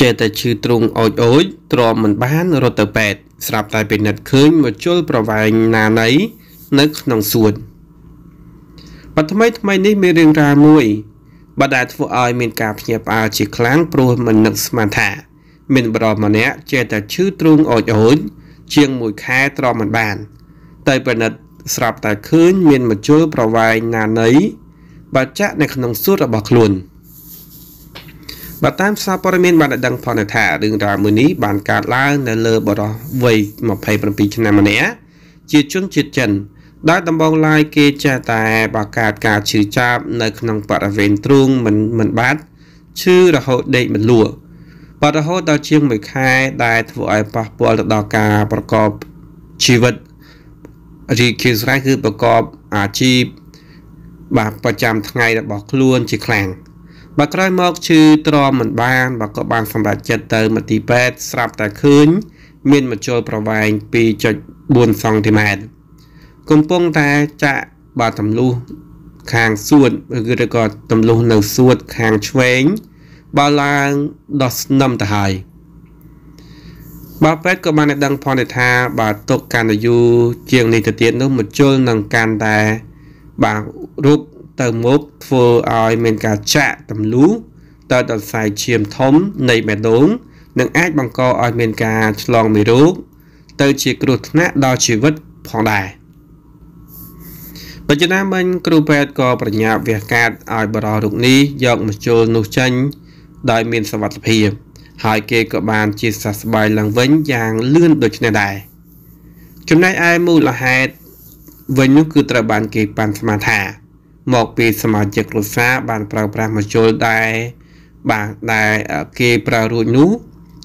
ចេះតែឈឺទ្រូងអូចអូចទ្រាំមិនបានរត់ទៅពេទ្យស្រាប់តែពិនិត្យឃើញមកជល់ប្រវែងណាណីនៅក្នុងសួនបថ្មីថ្មីនេះមានរឿងរ៉ាវមួយបដែលធ្វើឲ្យមានការភ្ញាក់ផ្អើលជាខ្លាំងព្រោះមិននឹកស្មានថា មានបរិម្នាក់ចេះតែឈឺទ្រូងអូចអូចជាងមួយខែទ្រាំមិនបានតែពិនិត្យស្រាប់តែឃើញមានមជុលប្រវែងណាណីបាចាក់នៅក្នុងសួតរបស់ខ្លួន បើតាមសារព័ត៌មានបានដឹងផងថារឿងរ៉ាវមួយនេះបានកើតឡើងនៅលើបរិះវ័យ27ឆ្នាំម្នាក់ជាជនជាតិចិនដែលដំបងឡាយគេចេះតែបើកើតការឈឺចាប់នៅក្នុងបរិវេណទ្រូងមិនមិនបាត់ឈឺរហូតដេកមិនលក់បាត់រហូតដល់ជាង1ខែដែលធ្វើឲ្យប៉ះពាល់ទៅដល់ការប្រកបជីវិតរីគីស្រ័យគឺប្រកបអាជីពបាទប្រចាំថ្ងៃរបស់ខ្លួនជាខ្លាំង បើក្រោយមកឈឺទ្រាំមិនបានបើក៏បានសម្រេចចិត្តទៅមន្ទីរពេទ្យស្រាប់តែឃើញ មានមជុលប្រវែង2.4សង់ទីម៉ែត្រកំពុងតែចាក់បាទទម្លុះខាងសួតឬក៏ទម្លុះនៅសួតខាងឆ្វេងបើឡើងដោះស្នឹមទៅហើយបាទពេទ្យក៏បានដឹងផងថាបាទទុកកាន់តែយូរជាងនេះទៅទៀតនោះមជុលនឹងកាន់តែបាទរូប ទៅមុខធ្វើឲ្យមានការចាក់ទម្លុះទៅដល់ខ្សែឈាមធំនៃបេះដូងនិងអាចបង្កឲ្យមានការឆ្លងមេរោគទៅជាគ្រោះថ្នាក់ដល់ជីវិតផងដែរបច្ចុប្បន្នមិញគ្រូពេទ្យក៏ប្រញាប់វះកាត់ឲ្យបរិរូបនេះយកមកជុលនោះចេញដោយមានសវត្ថភាពហើយគេក៏បានជាសះស្បើយឡើងវិញយ៉ាងលឿនដូចនេះដែរចំណែកឯមូលហេតុវិញនោះគឺត្រូវបានគេប៉ាន់ស្មានថា មកពីសមាជិកគ្រួសារបានប្រើប្រាស់មជ្ឈលដែរបាទដែលគេប្រើរួចនោះ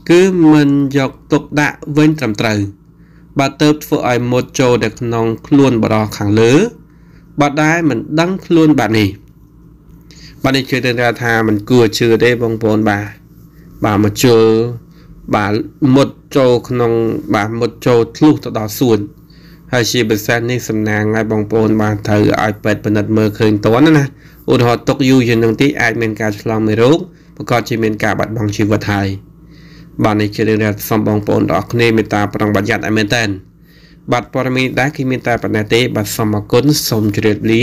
គឺមិនយកទុកដាក់វិញត្រឹមត្រូវបាទទៅធ្វើឲ្យមុតចូលទៅក្នុងខ្លួនបរោះខាងលើបាទដែលមិនដឹងខ្លួនបាទនេះបាទនេះជឿទៅថាមិនគួរជឿទេបងប្អូនបាទបាទមកជលបាទមុតចូលក្នុងបាទមុតចូលធ្លុះទៅដល់សួន ហើយជាពិសេសនេះសំណាងឲ្យបងប្អូនបានត្រូវឲ្យពេទ្យពិនិត្យមើលឃើញតន់ណាឧទាហរណ៍ຕົកយូរជាងនឹងទីអាចមានការឆ្លងមេរោគប្រកបជាមានការបាត់បង់ជីវិតហើយបាទនេះជារឿងដែលសូមបងប្អូនទាំងអស់គ្នាមេត្តាប្រុងប្រយ័ត្នឲ្យមែនតើបាទព័ត៌មានដែរគឺមានតែប៉ុណ្ណេះទេបាទសូមអរគុណសូមជម្រាបលា